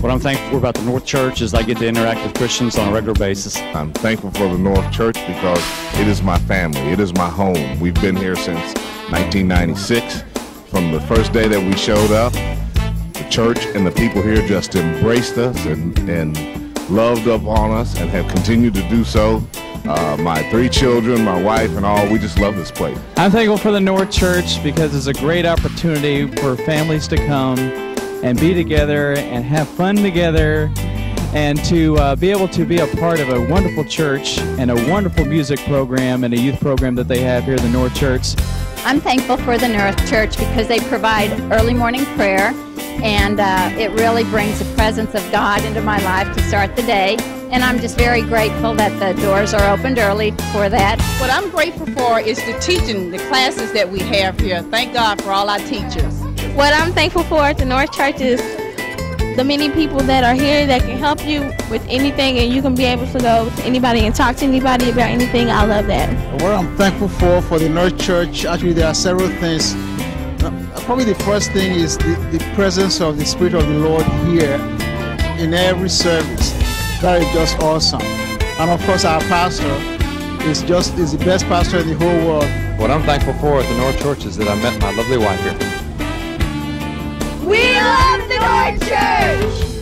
What I'm thankful for about the North Church is I get to interact with Christians on a regular basis. I'm thankful for the North Church because it is my family. It is my home. We've been here since 1996. From the first day that we showed up, the church and the people here just embraced us and, and loved upon us and have continued to do so. Uh, my three children, my wife, and all, we just love this place. I'm thankful for the North Church because it's a great opportunity for families to come and be together and have fun together and to uh, be able to be a part of a wonderful church and a wonderful music program and a youth program that they have here at the North Church. I'm thankful for the North Church because they provide early morning prayer and uh, it really brings the presence of God into my life to start the day. And I'm just very grateful that the doors are opened early for that. What I'm grateful for is the teaching, the classes that we have here. Thank God for all our teachers. What I'm thankful for at the North Church is the many people that are here that can help you with anything and you can be able to go to anybody and talk to anybody about anything. I love that. What I'm thankful for for the North Church, actually there are several things. Uh, probably the first thing is the, the presence of the Spirit of the Lord here in every service. That is just awesome. And of course our pastor is just is the best pastor in the whole world. What I'm thankful for at the North Church is that I met my lovely wife here. We love the North Church!